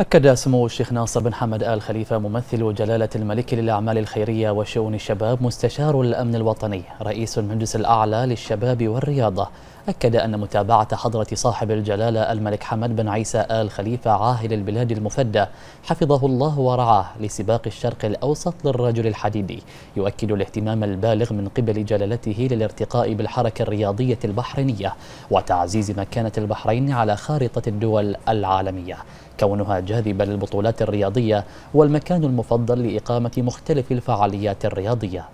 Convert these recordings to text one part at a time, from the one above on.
أكد سمو الشيخ ناصر بن حمد آل خليفة ممثل جلالة الملك للأعمال الخيرية وشؤون الشباب مستشار الأمن الوطني رئيس المجلس الأعلى للشباب والرياضة. أكد أن متابعة حضرة صاحب الجلالة الملك حمد بن عيسى آل خليفة عاهل البلاد المفدى حفظه الله ورعاه لسباق الشرق الأوسط للرجل الحديدي يؤكد الاهتمام البالغ من قبل جلالته للارتقاء بالحركة الرياضية البحرينية وتعزيز مكانة البحرين على خارطة الدول العالمية. كونها جاذبة للبطولات الرياضية والمكان المفضل لإقامة مختلف الفعاليات الرياضية.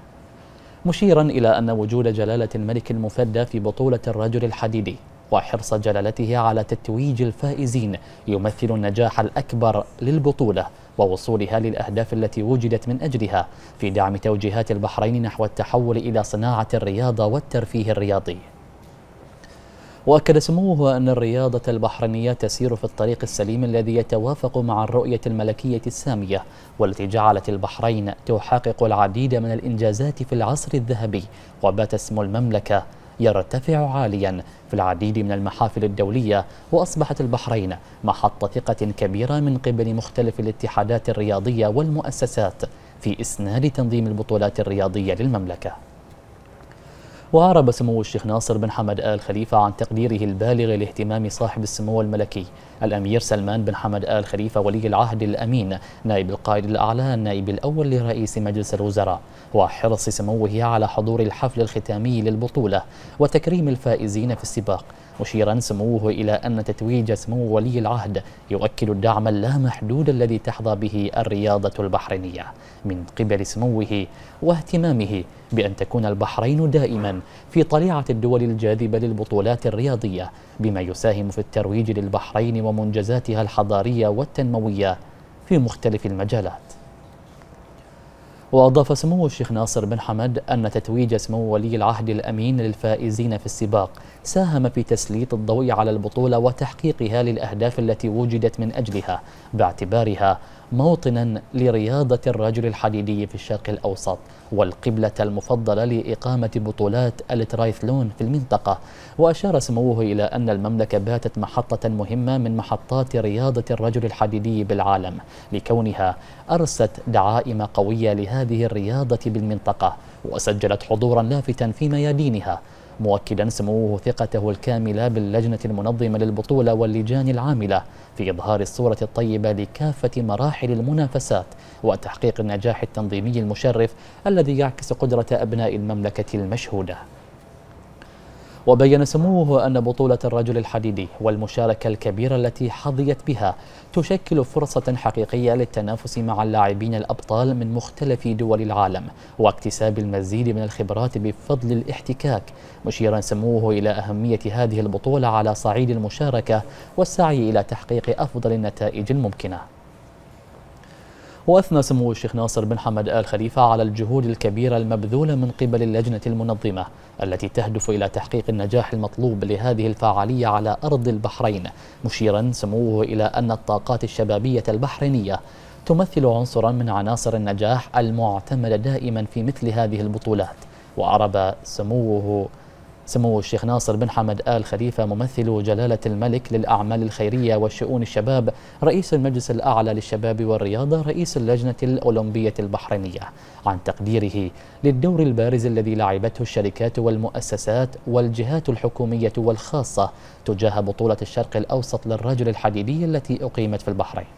مشيرا إلى أن وجود جلالة الملك المفدى في بطولة الرجل الحديدي وحرص جلالته على تتويج الفائزين يمثل النجاح الأكبر للبطولة ووصولها للأهداف التي وجدت من أجلها في دعم توجيهات البحرين نحو التحول إلى صناعة الرياضة والترفيه الرياضي. وأكد سموه أن الرياضة البحرينية تسير في الطريق السليم الذي يتوافق مع الرؤية الملكية السامية والتي جعلت البحرين تحقق العديد من الإنجازات في العصر الذهبي. وبات اسم المملكة يرتفع عاليا في العديد من المحافل الدولية وأصبحت البحرين محط ثقة كبيرة من قبل مختلف الاتحادات الرياضية والمؤسسات في إسناد تنظيم البطولات الرياضية للمملكة. وأعرب سمو الشيخ ناصر بن حمد آل خليفة عن تقديره البالغ لاهتمام صاحب السمو الملكي. الأمير سلمان بن حمد آل خليفة ولي العهد الأمين نائب القائد الأعلى النائب الأول لرئيس مجلس الوزراء وحرص سموه على حضور الحفل الختامي للبطولة وتكريم الفائزين في السباق. مشيرا سموه إلى أن تتويج سمو ولي العهد يؤكد الدعم اللامحدود الذي تحظى به الرياضة البحرينية من قبل سموه واهتمامه بأن تكون البحرين دائما في طليعة الدول الجاذبة للبطولات الرياضية بما يساهم في الترويج للبحرين ومنجزاتها الحضارية والتنموية في مختلف المجالات. وأضاف سمو الشيخ ناصر بن حمد أن تتويج سمو ولي العهد الأمين للفائزين في السباق ساهم في تسليط الضوء على البطولة وتحقيقها للأهداف التي وجدت من أجلها باعتبارها موطنا لرياضة الرجل الحديدي في الشرق الأوسط والقبلة المفضلة لإقامة بطولات الترايثلون في المنطقة. وأشار سموه إلى أن المملكة باتت محطة مهمة من محطات رياضة الرجل الحديدي بالعالم. لكونها أرست دعائم قوية لهذه الرياضة بالمنطقة وسجلت حضورا لافتا في ميادينها مؤكدا سموه ثقته الكاملة باللجنة المنظمة للبطولة واللجان العاملة في إظهار الصورة الطيبة لكافة مراحل المنافسات وتحقيق النجاح التنظيمي المشرف الذي يعكس قدرة أبناء المملكة المشهودة. وبين سموه أن بطولة الرجل الحديدي والمشاركة الكبيرة التي حظيت بها تشكل فرصة حقيقية للتنافس مع اللاعبين الأبطال من مختلف دول العالم واكتساب المزيد من الخبرات بفضل الاحتكاك مشيرا سموه إلى أهمية هذه البطولة على صعيد المشاركة والسعي إلى تحقيق أفضل النتائج الممكنة. وأثنى سمو الشيخ ناصر بن حمد آل خليفة على الجهود الكبيرة المبذولة من قبل اللجنة المنظمة التي تهدف إلى تحقيق النجاح المطلوب لهذه الفعالية على أرض البحرين مشيرا سموه إلى أن الطاقات الشبابية البحرينية تمثل عنصرا من عناصر النجاح المعتمدة دائما في مثل هذه البطولات وعرب سموه سمو الشيخ ناصر بن حمد آل خليفة ممثل جلالة الملك للأعمال الخيرية وشؤون الشباب رئيس المجلس الأعلى للشباب والرياضة رئيس اللجنة الأولمبية البحرينية. عن تقديره للدور البارز الذي لعبته الشركات والمؤسسات والجهات الحكومية والخاصة تجاه بطولة الشرق الأوسط للرجل الحديدي التي أقيمت في البحرين.